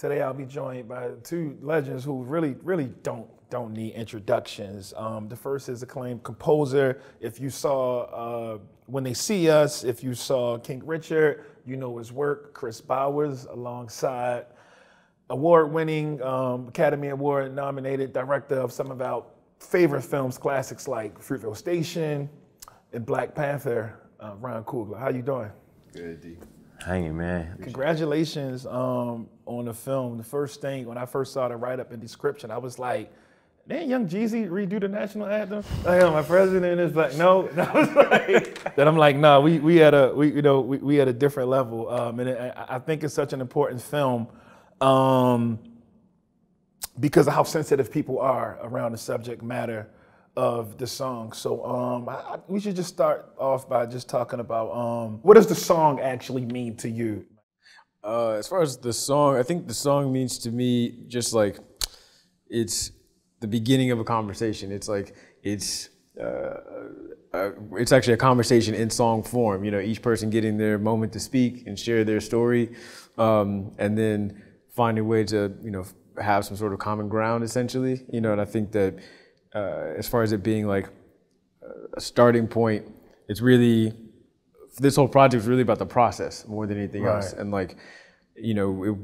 Today I'll be joined by two legends who really, really don't don't need introductions. Um, the first is acclaimed composer. If you saw uh, When They See Us, if you saw King Richard, you know his work. Kris Bowers, alongside award-winning um, Academy Award nominated director of some of our favorite films, classics like Fruitvale Station and Black Panther, uh, Ryan Coogler. How you doing? Good, D. Hanging, man. Congratulations um, on the film. The first thing, when I first saw the write-up and description, I was like, didn't Young Jeezy redo the national anthem? Like, oh, my president is like, no. And I was like, that I'm like, no, nah, we, we had a, we, you know, we, we had a different level. Um, and it, I think it's such an important film um, because of how sensitive people are around the subject matter of the song. So um, I, we should just start off by just talking about um, what does the song actually mean to you? Uh, as far as the song, I think the song means to me just like it's the beginning of a conversation. It's like it's uh, uh, it's actually a conversation in song form. You know, each person getting their moment to speak and share their story, um, and then finding a way to you know have some sort of common ground essentially. You know, and I think that uh, as far as it being like a starting point, it's really this whole project is really about the process more than anything right. else. And like, you know, it,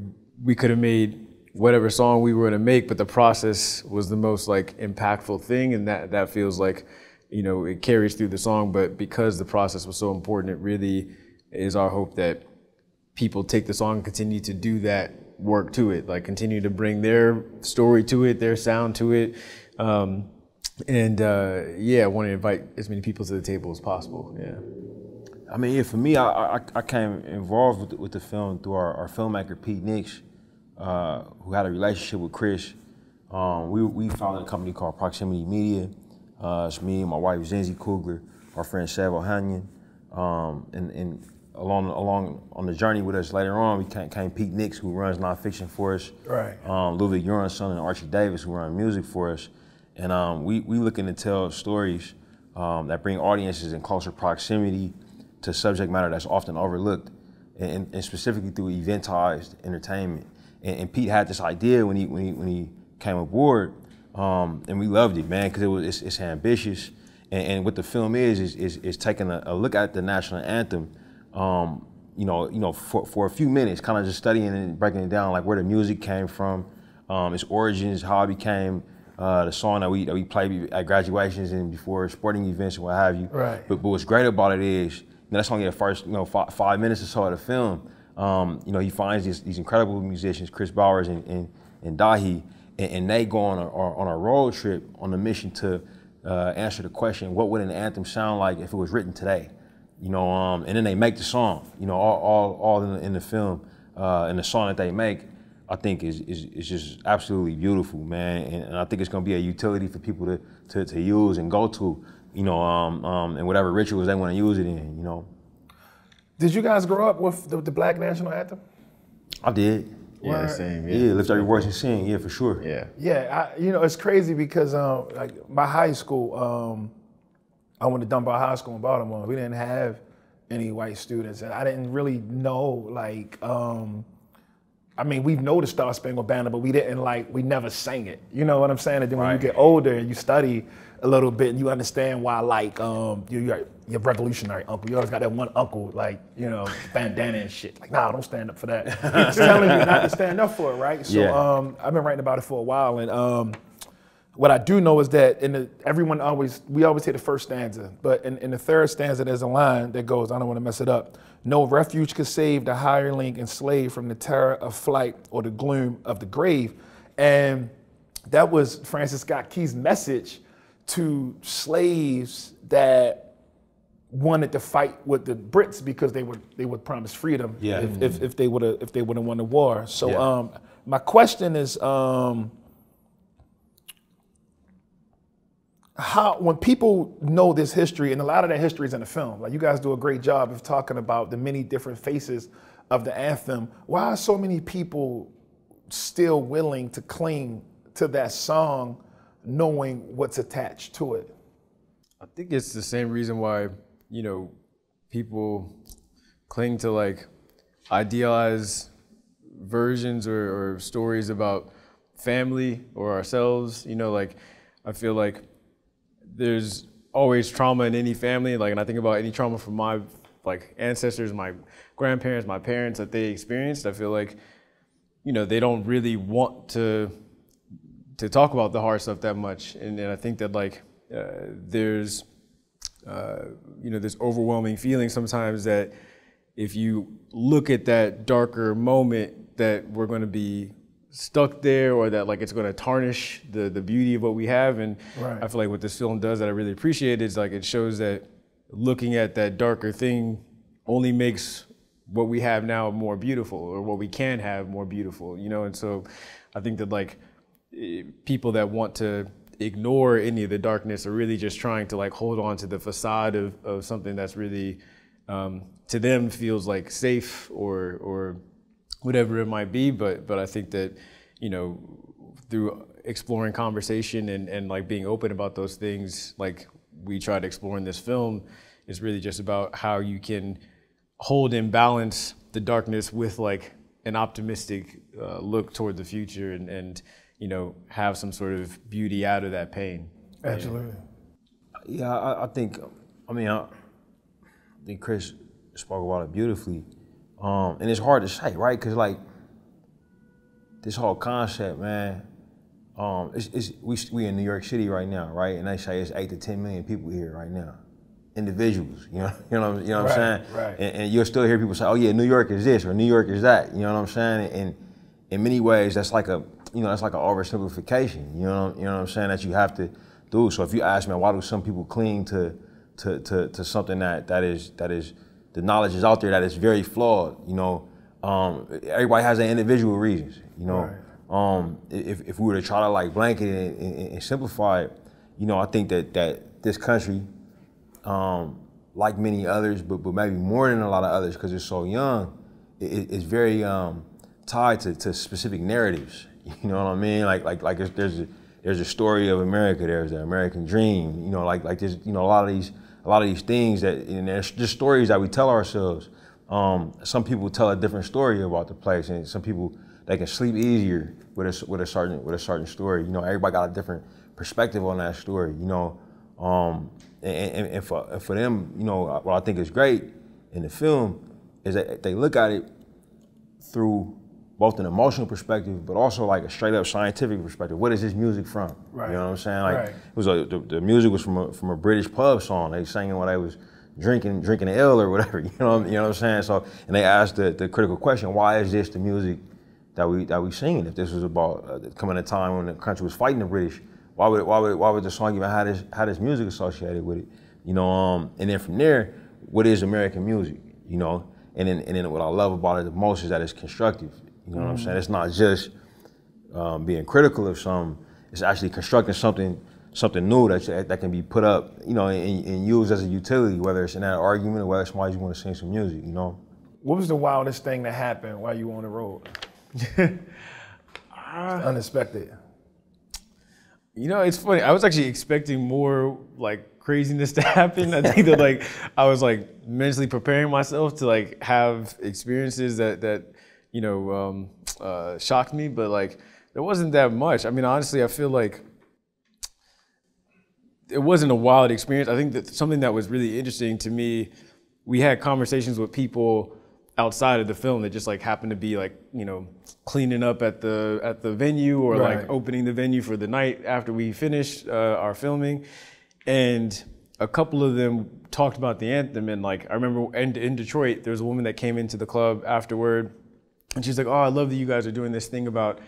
we could have made whatever song we were going to make, but the process was the most like impactful thing, and that that feels like, you know, it carries through the song. But because the process was so important, it really is our hope that people take the song and continue to do that work to it, like continue to bring their story to it, their sound to it. Um, and uh, yeah, I want to invite as many people to the table as possible. Yeah. I mean, yeah, for me, I, I, I came involved with the, with the film through our, our filmmaker Pete Nicks, uh, who had a relationship with Kris. Um, we, we founded a company called Proximity Media. Uh, it's me and my wife Zinzi Coogler, our friend Sev Ohanian, um, and, and along along on the journey with us later on, we came, came Pete Nicks, who runs nonfiction for us. Right. Um, Ludwig Göransson and Archie Davis, who run music for us. And um, we, we looking to tell stories um, that bring audiences in closer proximity to subject matter that's often overlooked, and, and specifically through eventized entertainment. And, and, Pete had this idea when he, when he, when he came aboard, um, and we loved it, man, because it was it's, it's ambitious. And, and, what the film is is, is, is taking a, a, look at the national anthem, um, you know, you know, for, for a few minutes, kind of just studying and breaking it down, like where the music came from, um, its origins, how it became uh, the song that we that we play at graduations and before sporting events and what have you. Right. But, but what's great about it is, you know, that's only the first you know five, five minutes or so of the film. Um, you know, he finds these, these incredible musicians, Chris Bowers and and, and Dahi, and, and, they go on a, on a road trip on a mission to uh, answer the question, what would an anthem sound like if it was written today? You know, um, and then they make the song. You know, all all, all in, the, in the film, uh, and the song that they make I think is, is, is just absolutely beautiful, man. And, and, I think it's gonna be a utility for people to, to, to use and go to, you know, um, um, and whatever rituals they want to use it in, you know. Did you guys grow up with the, the Black National Anthem? I did. Yeah, same. Yeah, yeah lift every voice and sing. Yeah, for sure. Yeah. Yeah, I, you know, it's crazy because um, like my high school, um, I went to Dunbar High School in Baltimore. We didn't have any white students, and I didn't really know like. Um, I mean, we know the Star Spangled Banner, but we didn't like, we never sang it. You know what I'm saying? And then when you get older and you study a little bit and you understand why, like, um, you, you're your revolutionary uncle. You always got that one uncle, like, you know, bandana and shit. Like, nah, don't stand up for that. He's telling you not to stand up for it, right? So yeah. um, I've been writing about it for a while. And um, what I do know is that in the, everyone always, we always hit the first stanza. But in, in the third stanza, there's a line that goes, I don't want to mess it up. No refuge could save the hireling and slave from the terror of flight or the gloom of the grave. And that was Francis Scott Key's message to slaves that wanted to fight with the Brits because they would they would promise freedom yeah. if, if, if, they would have if they would have won the war. So yeah. um, my question is um, how when people know this history and a lot of that history is in the film like you guys do a great job of talking about the many different faces of the anthem why are so many people still willing to cling to that song knowing what's attached to it i think it's the same reason why you know people cling to like idealized versions or, or stories about family or ourselves. You know, like I feel like there's always trauma in any family. Like, and I think about any trauma from my like ancestors, my grandparents, my parents that they experienced. I feel like, you know, they don't really want to to talk about the hard stuff that much. And, and I think that like uh, there's uh, you know this overwhelming feeling sometimes that if you look at that darker moment that we're going to be stuck there or that like it's going to tarnish the the beauty of what we have and Right. I feel like what this film does that I really appreciate is like it shows that looking at that darker thing only makes what we have now more beautiful or what we can have more beautiful you know and so I think that like eh, people that want to ignore any of the darkness are really just trying to like hold on to the facade of, of something that's really um, to them feels like safe or or whatever it might be but but I think that you know through exploring conversation and, and like being open about those things like we try to explore in this film is really just about how you can hold in balance the darkness with like an optimistic uh, look toward the future and, and you know have some sort of beauty out of that pain Absolutely. Yeah, I, I think. I mean, I, I think Kris spoke about it beautifully, um, and it's hard to say, right? Because like this whole concept, man. Um, it's, it's, we we in New York City right now, right? And they say it's eight to ten million people here right now, individuals. You know, you know, you know what I'm Right, saying? right. And, and you'll still hear people say, "Oh yeah, New York is this or New York is that." You know what I'm saying? And in many ways, that's like a you know that's like an oversimplification. You know, you know what I'm saying? That you have to do. So if you ask me, why do some people cling to to to, to something that that is that is the knowledge is out there that it's very flawed. You know, um, everybody has their individual reasons. You know, Right. um, if if we were to try to like blanket it and, and, and simplify it, you know, I think that that this country um, like many others, but, but maybe more than a lot of others because it's so young, it, it- it's very um, tied to, to specific narratives. You know what I mean? Like like like there's there's a, there's a story of America. There's the American dream. You know, like like there's you know a lot of these a lot of these things that and there's just stories that we tell ourselves. Um, some people tell a different story about the place, and some people they can sleep easier with a with a certain with a certain story. You know, everybody got a different perspective on that story. You know, um, and, and, and, for, and for them, you know, what I think is great in the film is that they look at it through both an emotional perspective, but also like a straight up scientific perspective. What is this music from? Right. You know what I'm saying? Like Right. it was a, the, the music was from a, from a British pub song. They sang it when they was drinking drinking ale or whatever. You know what, you know what I'm saying? So and they asked the, the critical question: Why is this the music that we that we singing? If this was about uh, coming a time when the country was fighting the British, why would why would why would the song even have this have this music associated with it? You know, um, and then from there, what is American music? You know, and then and then what I love about it the most is that it's constructive. You know what I'm saying? It's not just um, being critical of some. It's actually constructing something something new that that can be put up, you know, and, and used as a utility, whether it's in that argument or whether somebody you want to sing some music, you know. What was the wildest thing that happened while you were on the road? Unexpected. You know, it's funny. I was actually expecting more like craziness to happen. I think that like I was like mentally preparing myself to like have experiences that that you know um, uh, shocked me, but like there wasn't that much. I mean, honestly, I feel like it wasn't a wild experience. I think that something that was really interesting to me, we had conversations with people outside of the film that just like happened to be like you know cleaning up at the at the venue or Right. like opening the venue for the night after we finished uh, our filming, and a couple of them talked about the anthem and like I remember in, in Detroit there was a woman that came into the club afterward, and she's like, "Oh, I love that you guys are doing this thing about."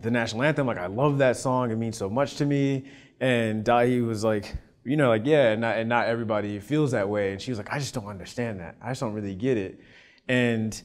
the national anthem. Like, I love that song. It means so much to me. And Dahi was like, you know, like, yeah, and not, and not everybody feels that way. And she was like, I just don't understand that. I just don't really get it. And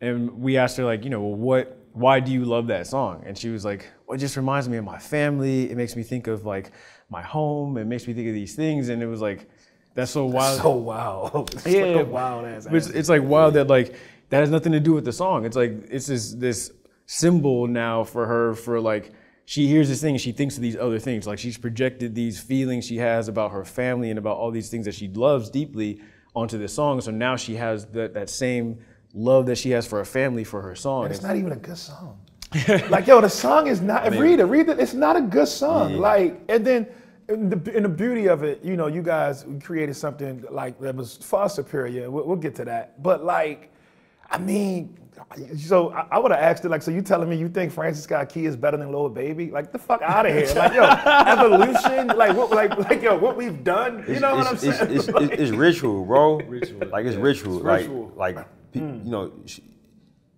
and we asked her, like, you know, well, what, why do you love that song? And she was like, well, it just reminds me of my family. It makes me think of like my home. It makes me think of these things. And it was like, that's so wild. So wild. It's Yeah, like a wild ass. It's, it's like wild that like that has nothing to do with the song. It's like it's this this symbol now for her for like she hears this thing and she thinks of these other things. Like she's projected these feelings she has about her family and about all these things that she loves deeply onto this song. So now she has that that same love that she has for her family for her song. And it's not even a good song. like yo, the song is not. read it, read it. It's not a good song. Yeah. Like, and then in the, in the beauty of it, you know, you guys created something like that was far superior. We'll, we'll get to that. But like, I mean, so I, I would have asked it like, so you telling me you think Francis Scott Key is better than Lil Baby? Like, the fuck out of here. Like, yo, evolution. Like, what, like, like, yo, what we've done. You know what I'm it's, saying? It's, it's, Like- it's, it's ritual, bro. Ritual, Like it's yeah. ritual. It's like ritual. like pe- you know, she,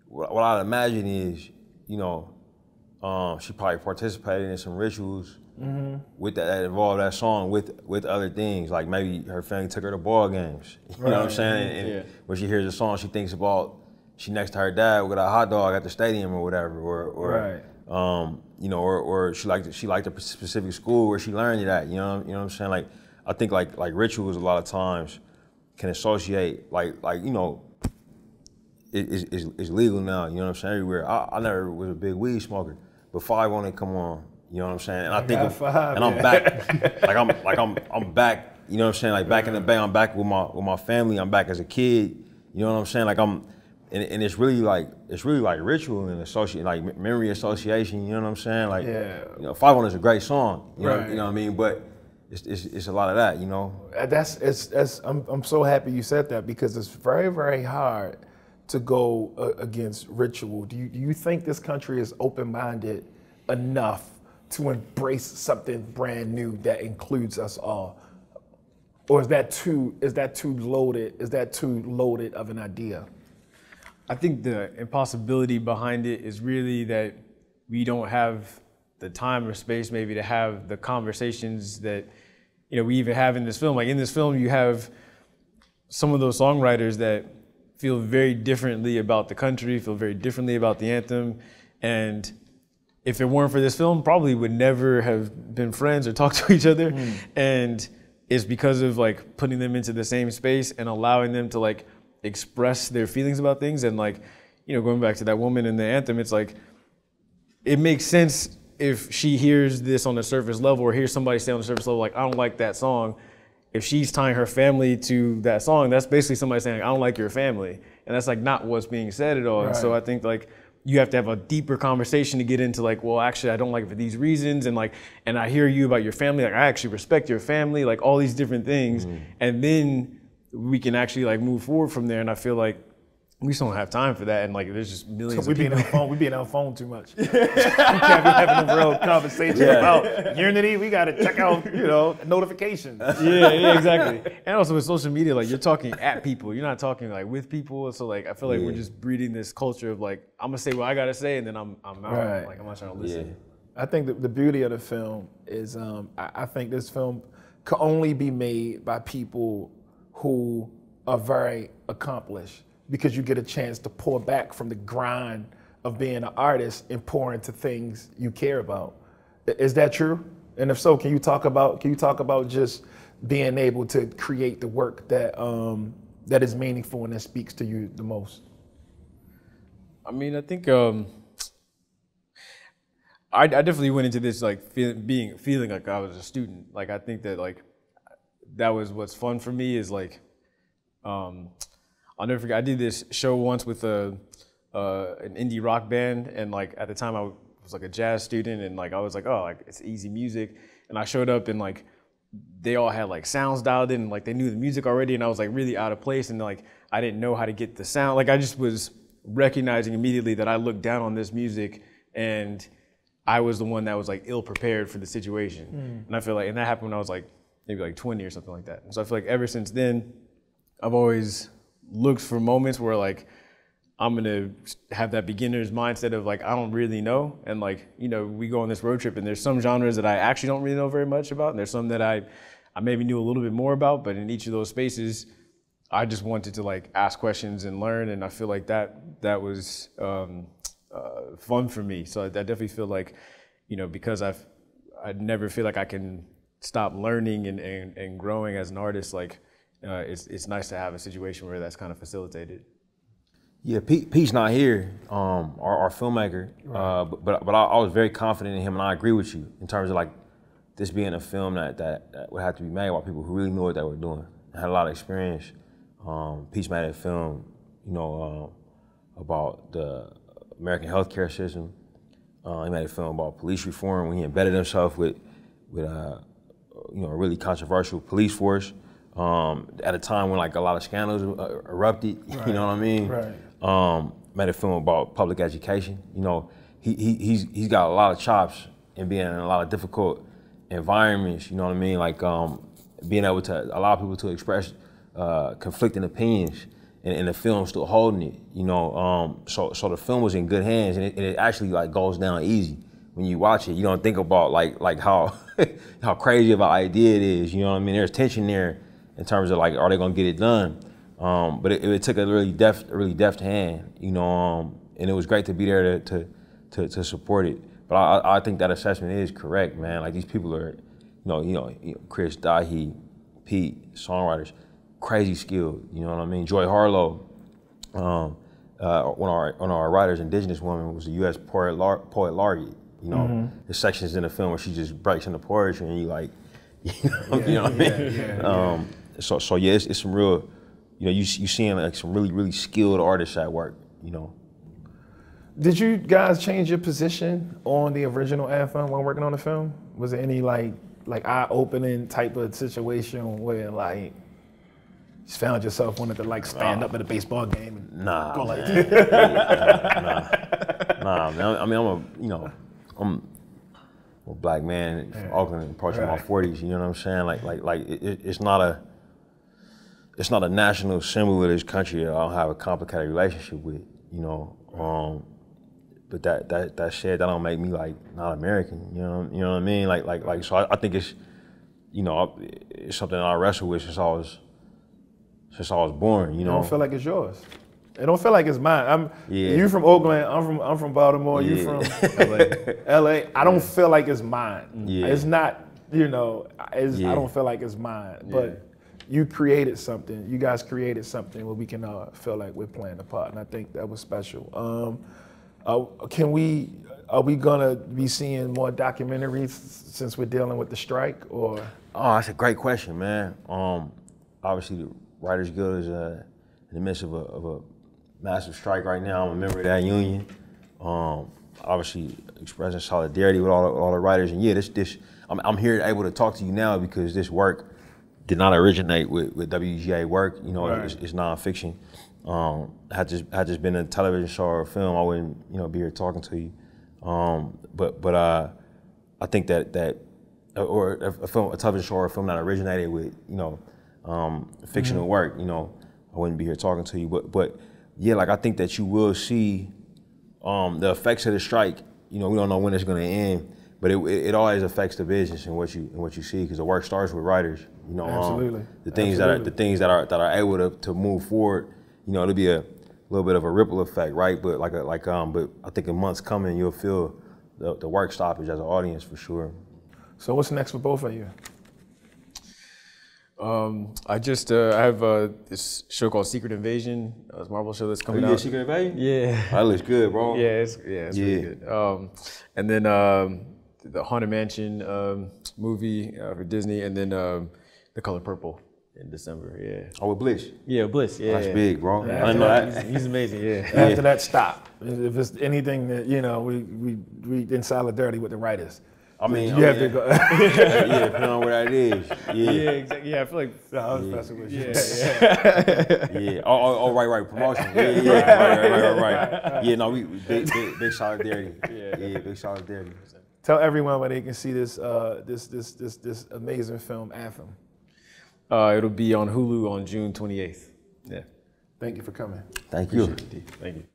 what, what I'd imagine is, you know, um, she probably participated in some rituals with that, that involved that song with with other things. Like maybe her family took her to ball games. You know what I'm saying? And Yeah. when she hears a song, she thinks about she next to her dad with a hot dog at the stadium or whatever, or or um, you know, or, or she liked she liked a specific school where she learned it at. You know, you know what I'm saying? Like I think like like rituals a lot of times can associate like like you know it, it's, it's, it's legal now. You know what I'm saying? Everywhere. I, I never was a big weed smoker, but five on it come on. You know what I'm saying? And I think, got of- five, and I'm back. like I'm like I'm I'm back. You know what I'm saying? Like back in the bay, I'm back with my with my family. I'm back as a kid. You know what I'm saying? Like I'm, and, and it's really like it's really like ritual and associate like memory association. You know what I'm saying? Like Yeah. you know, five on is a great song. You know, Right. you know what I mean? But it's, it's it's a lot of that. You know. Uh, That's it's, it's I'm, I'm so happy you said that because it's very very hard to go uh, against ritual. Do you do you think this country is open minded enough to embrace something brand new that includes us all, or is that too is that too loaded? Is that too loaded of an idea? I think the impossibility behind it is really that we don't have the time or space maybe to have the conversations that you know we even have in this film. Like in this film, you have some of those songwriters that feel very differently about the country, feel very differently about the anthem, and if it weren't for this film, probably would never have been friends or talked to each other. Hmm. And it's because of like putting them into the same space and allowing them to like express their feelings about things. And like, you know, going back to that woman in the anthem, it's like it makes sense if she hears this on the surface level or hears somebody say on the surface level, like, I don't like that song. If she's tying her family to that song, that's basically somebody saying, I don't like your family. And that's like not what's being said at all. And so I think like you have to have a deeper conversation to get into like, well, actually, I don't like it for these reasons. And like, and I hear you about your family. Like, I actually respect your family, like all these different things. Mm. And then we can actually like move forward from there. And I feel like we just don't have time for that. And like, there's just millions We of being people. on the phone. We being on the phone too much. we can't be having a real conversation Yeah. about unity. We got to check out you know notifications. yeah, yeah, exactly. And also with social media, like you're talking at people, you're not talking like with people. So like I feel like we're just breeding this culture of like I'm gonna say what I gotta say, and then I'm I'm out. Right. Like I'm not trying to listen. Yeah. I think the, the beauty of the film is um, I, I think this film could only be made by people who are very accomplished because you get a chance to pour back from the grind of being an artist and pour into things you care about. Is that true? And if so, can you talk about can you talk about just being able to create the work that um, that is meaningful and that speaks to you the most? I mean, I think um, I, I definitely went into this like feel, being feeling like I was a student. Like I think that like that was what's fun for me is like um, I'll never forget. I did this show once with a uh, an indie rock band, and like at the time I was like a jazz student, and like I was like, oh, like it's easy music, and I showed up and like they all had like sounds dialed in, and like they knew the music already, and I was like really out of place, and like I didn't know how to get the sound. Like I just was recognizing immediately that I looked down on this music, and I was the one that was like ill prepared for the situation, and I feel like, and that happened when I was like maybe like 20 or something like that. And so I feel like ever since then, I've always looked for moments where like I'm gonna have that beginner's mindset of like I don't really know, and like you know we go on this road trip and there's some genres that I actually don't really know very much about, and there's some that I I maybe knew a little bit more about, but in each of those spaces, I just wanted to like ask questions and learn, and I feel like that that was um, uh, fun for me. So I, I definitely feel like you know because I've I never feel like I can stop learning and, and, and growing as an artist. Like uh, it's it's nice to have a situation where that's kind of facilitated. Yeah, Pete, Pete's not here, um, our, our filmmaker, uh, but but, but I, I was very confident in him, and I agree with you in terms of like this being a film that, that, that would have to be made by people who really knew what they were doing, and had a lot of experience. Um, Pete's made a film, you know, um, about the American healthcare system. Uh, he made a film about police reform when he embedded himself with with uh, you know a really controversial police force um, at a time when like a lot of scandals uh, erupted. You know what I mean? Right. Um, made a film about public education. You know, he, he he's he's got a lot of chops in being in a lot of difficult environments. You know what I mean? Like um, being able to allow people to express uh, conflicting opinions, and, and the film still holding it. You know, um, so so the film was in good hands, and it, and it actually like goes down easy when you watch it. You don't think about like like how how crazy of an idea it is. You know what I mean? There's tension there in terms of like, are they gonna get it done? Um, but it, it, took a really deft, really deft hand, you know, um, and it was great to be there to, to, to, to support it. But I, I, think that assessment is correct, man. Like these people are, you know, you know, Kris Dahi, Pete, songwriters, crazy skilled. You know what I mean? Joy Harjo, um, uh, one of our one of our writers, indigenous woman, was a U.S. poet, poet laureate. You know, mm-hmm. the sections in the film where she just breaks into poetry, and you like, you know, yeah, you know what yeah, I mean? Yeah, um, so, so yeah, it's, it's some real you know, you you seeing like some really really skilled artists at work. You know. Did you guys change your position on the original anthem while working on the film? Was there any like like eye opening type of situation where like you found yourself wanted to like stand uh, up at a baseball game and nah, go like nah, nah, man. I mean, I'm a you know, I'm a black man from Oakland, approaching right. my 40s. You know what I'm saying? Like like like it, it's not a it's not a national symbol of this country that I don't have a complicated relationship with, you know. Um, but that that that said, that don't make me like not American, you know. You know what I mean? Like like like so. I, I think it's, you know, it's something I wrestle with since I was since I was born. You know, I don't feel like it's yours. It don't feel like it's mine. I'm yeah. you from Oakland. I'm from I'm from Baltimore. Yeah. You from LA. LA. I don't feel like it's mine. Yeah. It's not. You know. It's, yeah. I don't feel like it's mine. But you created something. You guys created something where we can uh, feel like we're playing a part, and I think that was special. Um, uh, can we? Are we gonna be seeing more documentaries since we're dealing with the strike, or? Oh, that's a great question, man. Um, obviously, the Writers Guild is uh, in the midst of a, of a, massive strike right now. I'm a member of that union. Um, obviously, expressing solidarity with all the, all the writers, and yeah, this this I'm, I'm here able to talk to you now because this work did not originate with, with WGA work. You know, right. it's, it's nonfiction. Um, had just had just been a television show or a film, I wouldn't you know be here talking to you. Um, but but uh, I think that that or a, film, a television show or a film that originated with you know um, fictional mm-hmm. work, you know, I wouldn't be here talking to you. But but yeah, like I think that you will see um, the effects of the strike. You know, we don't know when it's going to end but it, it, always affects the business and what you and what you see because the work starts with writers. You know, absolutely. Um, the things absolutely. that are the things that are that are able to, to move forward. You know, it'll be a little bit of a ripple effect, right? But like a, like um, but I think in months coming, you'll feel the, the work stoppage as an audience for sure. So what's next for both of you? Um, I just uh, I have uh, this show called Secret Invasion, a Marvel show that's coming oh, out. Secret Invasion? Yeah. That looks good, bro. Yeah, it's, yeah, it's yeah. really good. Um, and then um, the Haunted Mansion um, movie uh, for Disney, and then um, The Color Purple in December. Yeah. Oh, with Blitz. Yeah, Blitz. Yeah. That's yeah. big, bro. Yeah, I know that. He's, he's, amazing. Yeah. After that, stop. If it's anything that you know, we we we in solidarity with the writers. I mean, you oh, have yeah. to go. yeah, depending on where that is. Yeah, yeah, exactly. Yeah, I feel like no, I was yeah. messing with you. Yeah, yeah. yeah. Oh, oh, oh, right, right. Promotion. Yeah, yeah, right, right, right, right, right. Yeah, no, we big, big, big solidarity. Yeah, yeah, big solidarity. Tell everyone where they can see this uh, this this this this amazing film, Anthem. Uh, it'll be on Hulu on June 28th. Yeah. Thank you for coming. Thank you. Thank you.